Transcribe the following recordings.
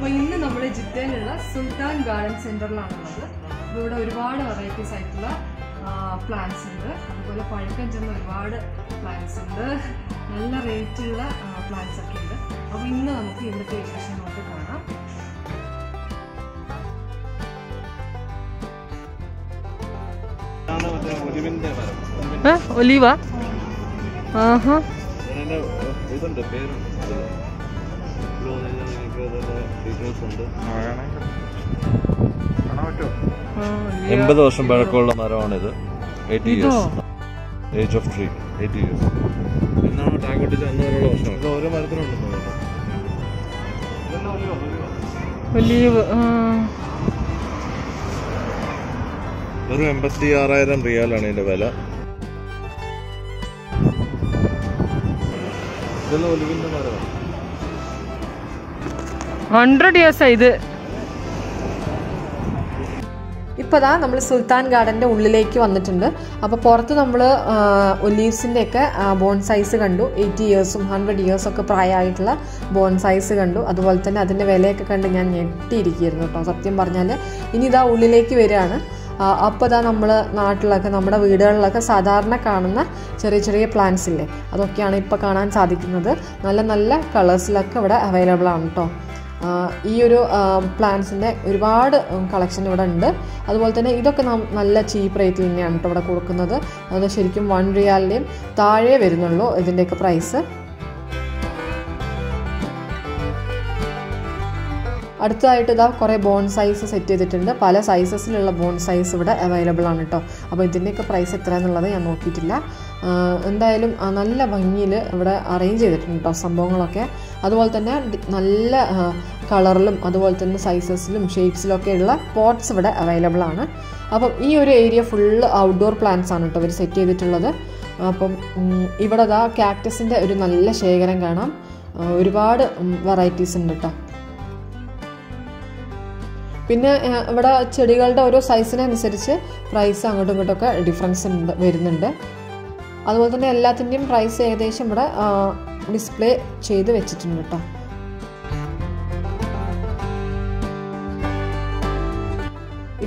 അപ്പോൾ ഇന്ന് നമ്മൾ ജിദ്ദയിലുള്ള സുൽത്താൻ ഗാർഡൻ സെന്ററിലാണുള്ളത്. അപ്പോൾ ഇവിടെ ഒരുപാട് വെറൈറ്റീസ് ആയിട്ടുള്ള പ്ലാന്റ്സ് ഉണ്ട്. അതുപോലെ പഴക്കം ചെന്ന ഒരുപാട് പ്ലാന്റ്സ് ഉണ്ട്. നല്ല റേറ്റുള്ള പ്ലാന്റ്സ് ഒക്കെ ഉണ്ട്. അപ്പോൾ ഇന്ന് നമുക്ക് ഇവിടുത്തെ വിശേഷം നോക്കി കാണാം ഒലീവ? ആഹാ. ഇതുണ്ട് പേരുണ്ട്. എൺപത് വർഷം പഴക്കമുള്ള മരമാണിത്. Eighty? Years age of tree eighty years എന്നാണ് ടാഗ് ഒട്ടിച്ച് അന്ന് വരെയുള്ള വർഷം? ഇത് ഓരോ മരത്തിനുണ്ട് വെറും എൺപത്തി ആറായിരം റിയാലാണ് ഇതിന്റെ വില. ഇതെല്ലാം ഒലിവിന്റെ മരമാണ് ഹൺഡ്രഡ് ഇയേഴ്സ് ഇത്. ഇപ്പോൾ ദാ നമ്മൾ സുൽത്താൻ ഗാർഡന്റെ ഉള്ളിലേക്ക് വന്നിട്ടുണ്ട്. അപ്പോൾ പുറത്ത് നമ്മൾ ഒലീവ്സിന്റെ ഒക്കെ ബോൺ സൈസ് കണ്ടു. എയ്റ്റി ഇയേഴ്സും ഹൺഡ്രഡ് ഇയേഴ്സും ഒക്കെ പ്രായമായിട്ടുള്ള ബോൺ സൈസ് കണ്ടു. അതുപോലെ തന്നെ അതിന്റെ വിലയൊക്കെ കണ്ട് ഞാൻ ഞെട്ടിയിരിക്കുന്നു കേട്ടോ. സത്യം പറഞ്ഞാൽ ഇനി ഇതാ ഉള്ളിലേക്ക് വരികയാണ്. അപ്പോൾ ഇതാ നമ്മൾ നാട്ടിലൊക്കെ നമ്മുടെ വീടുകളിലൊക്കെ സാധാരണ കാണുന്ന ചെറിയ ചെറിയ പ്ലാന്റ്സ് ഇല്ലേ? അതൊക്കെയാണ് ഇപ്പോൾ കാണാൻ സാധിക്കുന്നത്. നല്ല നല്ല കളേഴ്സിലൊക്കെ ഇവിടെ അവൈലബിൾ ആണ് കേട്ടോ ഈ ഒരു പ്ലാന്റ്സിന്റെ ഒരുപാട് കളക്ഷൻ ഇവിടെ ഉണ്ട്. അതുപോലെ തന്നെ ഇതൊക്കെ നാം നല്ല ചീപ്പ് റേറ്റിൽ തന്നെയാണ് കേട്ടോ ഇവിടെ കൊടുക്കുന്നത്. അത് ശരിക്കും വൺ റിയാലിന്റെയും താഴെ വരുന്നുള്ളൂ ഇതിന്റെയൊക്കെ പ്രൈസ് അടുത്തതായിട്ട് ഇതാ കുറേ ബോൺ സൈസ് സെറ്റ് ചെയ്തിട്ടുണ്ട്. പല സൈസസിലുള്ള ബോൺ സൈസ് ഇവിടെ അവൈലബിൾ ആണ് കേട്ടോ അപ്പോൾ ഇതിന്റെയൊക്കെ പ്രൈസ് എത്ര എന്നുള്ളത് ഞാൻ നോക്കിയിട്ടില്ല. എന്തായാലും നല്ല ഭംഗിയിൽ ഇവിടെ അറേഞ്ച് ചെയ്തിട്ടുണ്ട് കേട്ടോ സംഭവങ്ങളൊക്കെ. അതുപോലെ തന്നെ നല്ല കളറിലും അതുപോലെ തന്നെ സൈസസിലും ഷേപ്സിലൊക്കെ ഉള്ള പോട്ട്സ് ഇവിടെ അവൈലബിൾ ആണ്. അപ്പം ഈ ഒരു ഏരിയ ഫുള്ള് ഔട്ട്ഡോർ പ്ലാന്റ്സ് ആണ് കേട്ടോ ഇവർ സെറ്റ് ചെയ്തിട്ടുള്ളത്. അപ്പം ഇവിടെ ദാ കാക്ടസിന്റെ ഒരു നല്ല ശേഖരം കാണാം. ഒരുപാട് വെറൈറ്റീസ് ഉണ്ട് കേട്ടോ പിന്നെ ഇവിടെ ചെടികളുടെ ഓരോ സൈസിനനുസരിച്ച് പ്രൈസ് അങ്ങോട്ടും ഇങ്ങോട്ടൊക്കെ ഡിഫറൻസ് ഉണ്ട് വരുന്നുണ്ട്. അതുപോലെ തന്നെ എല്ലാത്തിന്റെയും പ്രൈസ് ഏകദേശം ഇവിടെ ഡിസ്പ്ലേ ചെയ്ത് വെച്ചിട്ടുണ്ട് കേട്ടോ.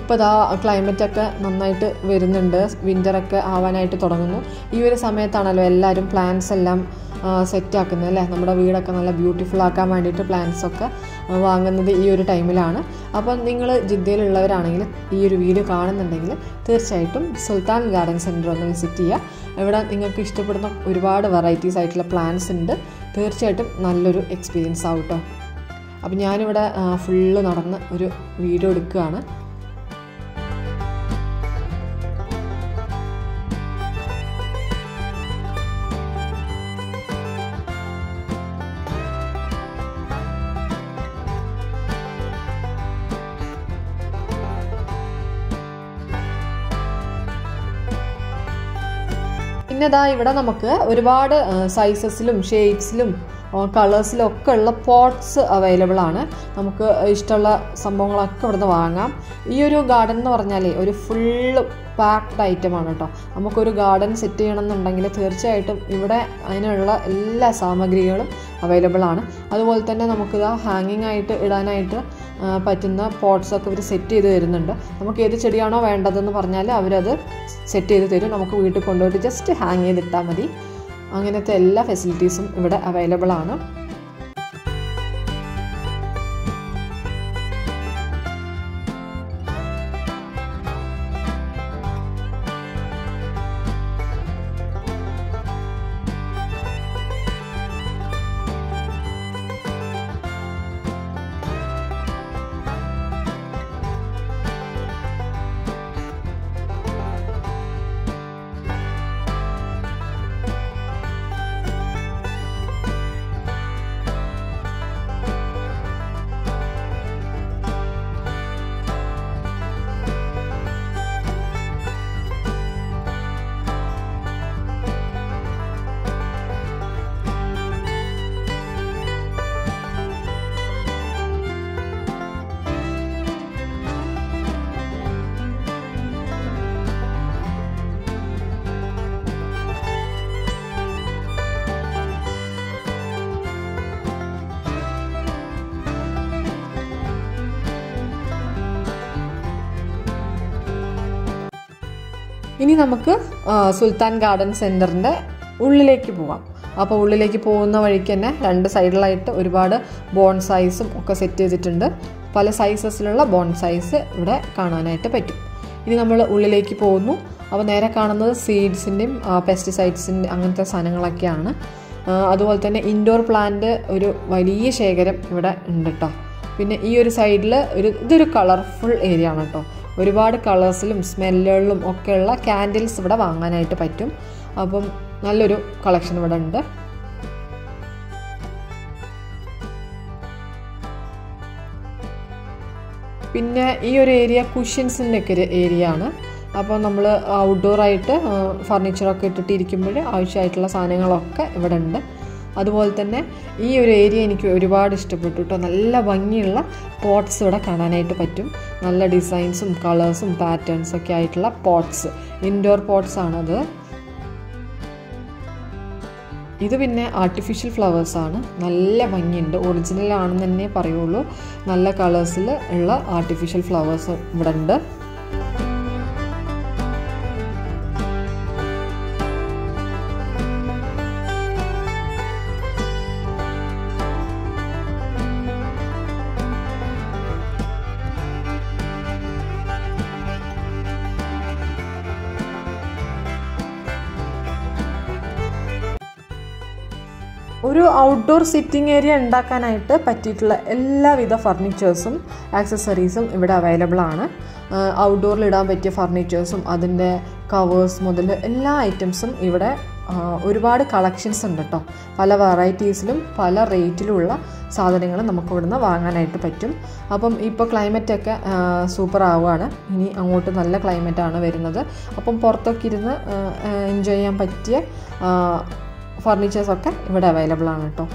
ഇപ്പോൾ ഇതാ ക്ലൈമറ്റൊക്കെ നന്നായിട്ട് വരുന്നുണ്ട്. വിന്ററൊക്കെ ആവാനായിട്ട് തുടങ്ങുന്നു. ഈ ഒരു സമയത്താണല്ലോ എല്ലാവരും പ്ലാൻസ് എല്ലാം സെറ്റ് ആക്കുന്നത് അല്ലേ? നമ്മുടെ വീടൊക്കെ നല്ല ബ്യൂട്ടിഫുൾ ആക്കാൻ വേണ്ടിയിട്ട് പ്ലാൻസൊക്കെ വാങ്ങുന്നത് ഈ ഒരു ടൈമിലാണ് അപ്പം നിങ്ങൾ ജിദ്ദയിലുള്ളവരാണെങ്കിൽ ഈ ഒരു വീഡിയോ കാണുന്നുണ്ടെങ്കിൽ തീർച്ചയായിട്ടും സുൽത്താൻ ഗാർഡൻ സെന്റർ ഒന്ന് വിസിറ്റ് ചെയ്യുക. ഇവിടെ നിങ്ങൾക്ക് ഇഷ്ടപ്പെടുന്ന ഒരുപാട് വെറൈറ്റീസ് ആയിട്ടുള്ള പ്ലാൻസ് ഉണ്ട്. തീർച്ചയായിട്ടും നല്ലൊരു എക്സ്പീരിയൻസ് ആവും കേട്ടോ അപ്പം ഞാനിവിടെ ഫുള്ള് നടന്ന് ഒരു വീഡിയോ എടുക്കുകയാണ്. പിന്നെ ഇതാ ഇവിടെ നമുക്ക് ഒരുപാട് സൈസസിലും ഷെയ്ഡ്സിലും കളേഴ്സിലും ഒക്കെ ഉള്ള പോട്ട്സ് അവൈലബിൾ ആണ്. നമുക്ക് ഇഷ്ടമുള്ള സംഭവങ്ങളൊക്കെ ഇവിടുന്ന് വാങ്ങാം. ഈ ഒരു ഗാർഡൻ എന്ന് പറഞ്ഞാൽ ഒരു ഫുള്ള് പാക്ഡ് ഐറ്റമാണ് കേട്ടോ നമുക്കൊരു ഗാർഡൻ സെറ്റ് ചെയ്യണമെന്നുണ്ടെങ്കിൽ തീർച്ചയായിട്ടും ഇവിടെ അതിനുള്ള എല്ലാ സാമഗ്രികളും അവൈലബിൾ ആണ്. അതുപോലെ തന്നെ നമുക്കിത് ഹാങ്ങിങ് ആയിട്ട് ഇടാനായിട്ട് പറ്റുന്ന പോട്ട്സ് ഒക്കെ ഇവർ സെറ്റ് ചെയ്ത് തരുന്നുണ്ട്. നമുക്ക് ഏത് ചെടിയാണോ വേണ്ടതെന്ന് പറഞ്ഞാൽ അവരത് സെറ്റ് ചെയ്ത് തരും. നമുക്ക് വീട്ടിൽ കൊണ്ടുപോയിട്ട് ജസ്റ്റ് ഹാങ് ചെയ്തിട്ടാൽ മതി. അങ്ങനത്തെ എല്ലാ ഫെസിലിറ്റീസും ഇവിടെ അവൈലബിൾ ആണ്. ഇനി നമുക്ക് സുൽത്താൻ ഗാർഡൻ സെന്ററിന്റെ ഉള്ളിലേക്ക് പോവാം. അപ്പോൾ ഉള്ളിലേക്ക് പോകുന്ന വഴിക്ക് തന്നെ രണ്ട് സൈഡിലായിട്ട് ഒരുപാട് ബോൺ സൈസും ഒക്കെ സെറ്റ് ചെയ്തിട്ടുണ്ട്. പല സൈസസിലുള്ള ബോൺ സൈസ് ഇവിടെ കാണാനായിട്ട് പറ്റും. ഇനി നമ്മൾ ഉള്ളിലേക്ക് പോകുന്നു. അപ്പോൾ നേരെ കാണുന്നത് സീഡ്സിന്റെയും പെസ്റ്റിസൈഡ്സിന്റെ അങ്ങനത്തെ സാധനങ്ങളൊക്കെയാണ്. അതുപോലെ തന്നെ ഇൻഡോർ പ്ലാന്റ് ഒരു വലിയ ശേഖരം ഇവിടെ ഉണ്ട് കേട്ടോ പിന്നെ ഈ ഒരു സൈഡിൽ ഒരു ഇതൊരു കളർഫുൾ ഏരിയ ആണ് കേട്ടോ ഒരുപാട് കളേഴ്സിലും സ്മെല്ലുകളിലും ഒക്കെയുള്ള ക്യാൻഡിൽസ് ഇവിടെ വാങ്ങാനായിട്ട് പറ്റും. അപ്പം നല്ലൊരു കളക്ഷൻ ഇവിടെ ഉണ്ട്. പിന്നെ ഈ ഒരു ഏരിയ കുഷ്യൻസിന്റെ ഒക്കെ ഒരു ഏരിയ ആണ്. അപ്പോൾ നമ്മൾ ഔട്ട്ഡോറായിട്ട് ഫർണിച്ചറൊക്കെ ഇട്ടിട്ടിരിക്കുമ്പോൾ ആവശ്യമായിട്ടുള്ള സാധനങ്ങളൊക്കെ ഇവിടെ ഉണ്ട്. അതുപോലെ തന്നെ ഈ ഒരു ഏരിയ എനിക്ക് ഒരുപാട് ഇഷ്ടപ്പെട്ടു കേട്ടോ നല്ല ഭംഗിയുള്ള പോട്ട്സ് ഇവിടെ കാണാനായിട്ട് പറ്റും. നല്ല ഡിസൈൻസും കളേഴ്സും പാറ്റേൺസും ഒക്കെ ആയിട്ടുള്ള പോട്ട്സ് ഇൻഡോർ പോട്ട്സ് ആണത്. ഇത് പിന്നെ ആർട്ടിഫിഷ്യൽ ഫ്ലവേഴ്സ് ആണ്. നല്ല ഭംഗിയുണ്ട്. ഒറിജിനൽ ആണെന്ന് തന്നെ പറയുള്ളൂ. നല്ല കളേഴ്സിൽ ഉള്ള ആർട്ടിഫിഷ്യൽ ഫ്ലവേഴ്സ് ഇവിടെ ഉണ്ട് ഒരു ഔട്ട്ഡോർ സിറ്റിംഗ് ഏരിയ ഉണ്ടാക്കാനായിട്ട് പറ്റിയിട്ടുള്ള എല്ലാവിധ ഫർണിച്ചേഴ്സും ആക്സസറീസും ഇവിടെ അവൈലബിൾ ആണ്. ഔട്ട്ഡോറിൽ ഇടാൻ പറ്റിയ ഫർണിച്ചേഴ്സും അതിന്റെ കവേഴ്സ് മുതൽ എല്ലാ ഐറ്റംസും ഇവിടെ ഒരുപാട് കളക്ഷൻസ് ഉണ്ട് കേട്ടോ പല വെറൈറ്റീസിലും പല റേറ്റിലുള്ള സാധനങ്ങൾ നമുക്ക് ഇവിടുന്ന് വാങ്ങാനായിട്ട് പറ്റും. അപ്പം ഇപ്പോൾ ക്ലൈമറ്റൊക്കെ സൂപ്പർ ആവുകയാണ്. ഇനി അങ്ങോട്ട് നല്ല ക്ലൈമറ്റാണ് വരുന്നത്. അപ്പം പുറത്തൊക്കെ ഇരുന്ന് എൻജോയ് ചെയ്യാൻ പറ്റിയ ഫർണിച്ചേഴ്സൊക്കെ ഇവിടെ അവൈലബിൾ ആണ് കേട്ടോ.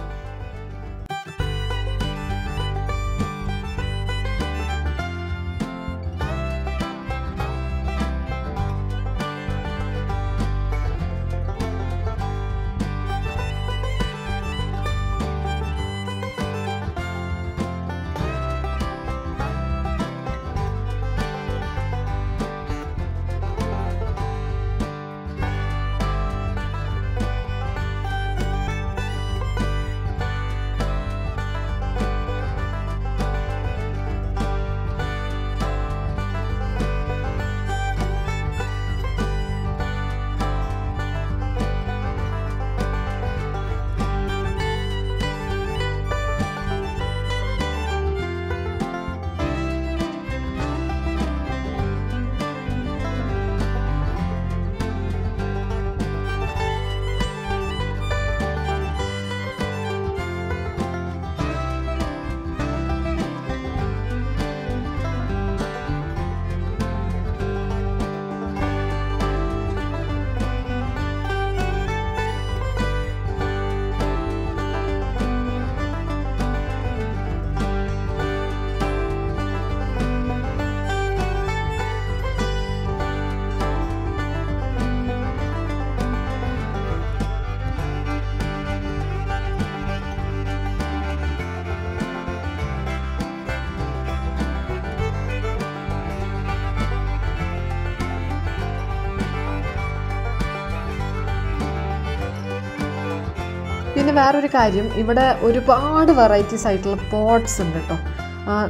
വേറൊരു കാര്യം. ഇവിടെ ഒരുപാട് വെറൈറ്റീസ് ആയിട്ടുള്ള പോട്ട്സ് ഉണ്ട് കേട്ടോ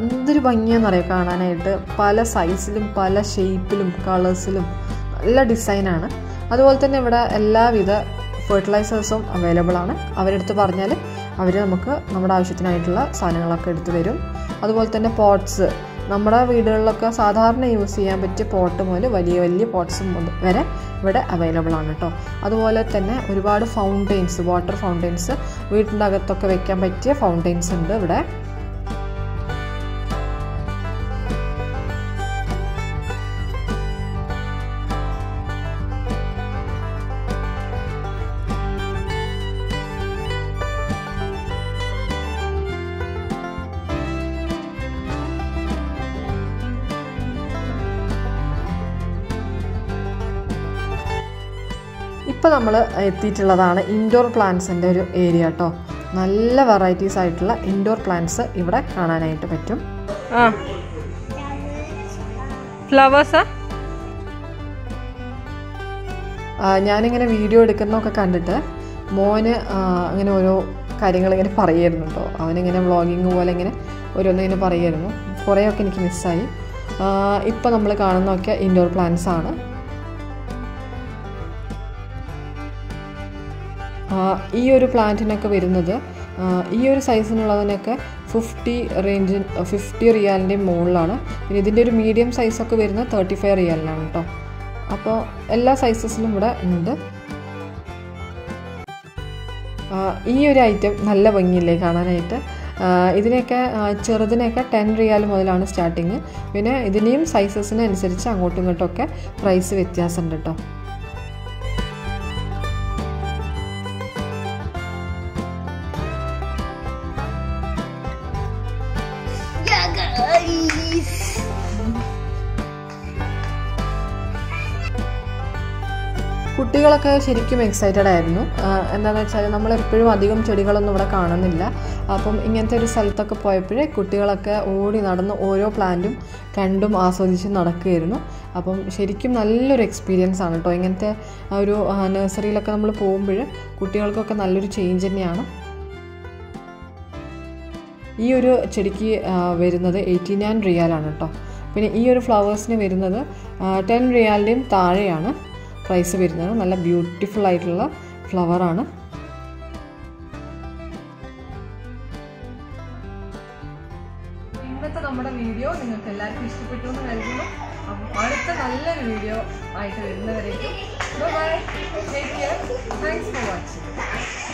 എന്തൊരു ഭംഗിയാണെന്നറിയാം കാണാനായിട്ട്? പല സൈസിലും പല ഷേപ്പിലും കളേഴ്സിലും നല്ല ഡിസൈനാണ് അതുപോലെ തന്നെ ഇവിടെ എല്ലാവിധ ഫെർട്ടിലൈസേഴ്സും അവൈലബിൾ ആണ് അവരെടുത്ത് പറഞ്ഞാൽ അവർ നമുക്ക് നമ്മുടെ ആവശ്യത്തിനായിട്ടുള്ള സാധനങ്ങളൊക്കെ എടുത്തു തരും. അതുപോലെ തന്നെ പോട്ട്സ് നമ്മുടെ വീടുകളിലൊക്കെ സാധാരണ യൂസ് ചെയ്യാൻ പറ്റിയ പോട്ട് മുതൽ വലിയ വലിയ പോട്ട്സ് വരെ ഇവിടെ അവൈലബിൾ ആണ് കേട്ടോ അതുപോലെ തന്നെ ഒരുപാട് ഫൗണ്ടെയിൻസ് വാട്ടർ ഫൗണ്ടെയിൻസ് വീട്ടിന്റെ അകത്തൊക്കെ വെക്കാൻ പറ്റിയ ഫൗണ്ടെയിൻസ് ഉണ്ട് ഇവിടെ. ഇപ്പോൾ നമ്മൾ എത്തിയിട്ടുള്ളതാണ് ഇൻഡോർ പ്ലാന്റ്സിന്റെ ഒരു ഏരിയ കേട്ടോ നല്ല വെറൈറ്റീസ് ആയിട്ടുള്ള ഇൻഡോർ പ്ലാന്റ്സ് ഇവിടെ കാണാനായിട്ട് പറ്റും. ആ. ഫ്ലവേഴ്സാ ഞാനിങ്ങനെ വീഡിയോ എടുക്കുന്നതൊക്കെ കണ്ടിട്ട് മോന് അങ്ങനെ ഓരോ കാര്യങ്ങളിങ്ങനെ പറയായിരുന്നു കേട്ടോ അവനിങ്ങനെ വ്ളോഗിങ് പോലെ ഇങ്ങനെ ഓരോന്നിങ്ങനെ പറയായിരുന്നു കുറേയൊക്കെ എനിക്ക് മിസ്സായി ഇപ്പോൾ നമ്മൾ കാണുന്നതൊക്കെ ഇൻഡോർ പ്ലാന്റ്സ് ആണ്. ഈ ഒരു പ്ലാന്റിനൊക്കെ വരുന്നത് ഈ ഒരു സൈസിനുള്ളതിനൊക്കെ ഫിഫ്റ്റി റേഞ്ചിൻ ഫിഫ്റ്റി റിയാലിന്റെ മുകളിലാണ്. പിന്നെ ഇതിന്റെ ഒരു മീഡിയം സൈസൊക്കെ വരുന്നത് തേർട്ടി ഫൈവ് റിയാലിനാണ് കേട്ടോ അപ്പോൾ എല്ലാ സൈസസിലും ഇവിടെ ഉണ്ട്. ഈ ഒരു ഐറ്റം നല്ല ഭംഗിയില്ലേ കാണാനായിട്ട്? ഇതിനൊക്കെ ചെറുതിനെയൊക്കെ ടെൻ റിയാൽ മുതലാണ് സ്റ്റാർട്ടിങ്. പിന്നെ ഇതിനെയും സൈസസിനനുസരിച്ച് അങ്ങോട്ടും ഇങ്ങോട്ടും ഒക്കെ പ്രൈസ് വ്യത്യാസമുണ്ട് കേട്ടോ കുട്ടികളൊക്കെ ശരിക്കും എക്സൈറ്റഡ് ആയിരുന്നു. എന്താണെന്ന് വെച്ചാൽ നമ്മളെപ്പോഴും അധികം ചെടികളൊന്നും ഇവിടെ കാണുന്നില്ല. അപ്പം ഇങ്ങനത്തെ ഒരു സ്ഥലത്തൊക്കെ പോയപ്പോഴേ കുട്ടികളൊക്കെ ഓടി നടന്ന് ഓരോ പ്ലാന്റും കണ്ടും ആസ്വദിച്ചും നടക്കുകയായിരുന്നു. അപ്പം ശരിക്കും നല്ലൊരു എക്സ്പീരിയൻസ് ആണ് കേട്ടോ ഇങ്ങനത്തെ ഒരു നഴ്സറിയിലൊക്കെ നമ്മൾ പോകുമ്പോൾ കുട്ടികൾക്കൊക്കെ നല്ലൊരു ചേഞ്ച് തന്നെയാണ്. ഈ ഒരു ചെടിക്ക് വരുന്നത് എയ്റ്റി നയൻ റിയാലാണ് കേട്ടോ പിന്നെ ഈ ഒരു ഫ്ലവേഴ്സിന് വരുന്നത് ടെൻ റിയാലിന്റെയും താഴെയാണ്. പ്രൈസ് വരുന്നത് നല്ല ബ്യൂട്ടിഫുൾ ആയിട്ടുള്ള ഫ്ലവറാണ് ഇന്നത്തെ നമ്മുടെ വീഡിയോ നിങ്ങൾക്ക് എല്ലാവർക്കും ഇഷ്ടപ്പെട്ടു എന്ന് കരുതുന്നു. അടുത്ത നല്ലൊരു വീഡിയോ ആയിട്ട് വരുന്നവരേക്കും. Bye take care thanks for watching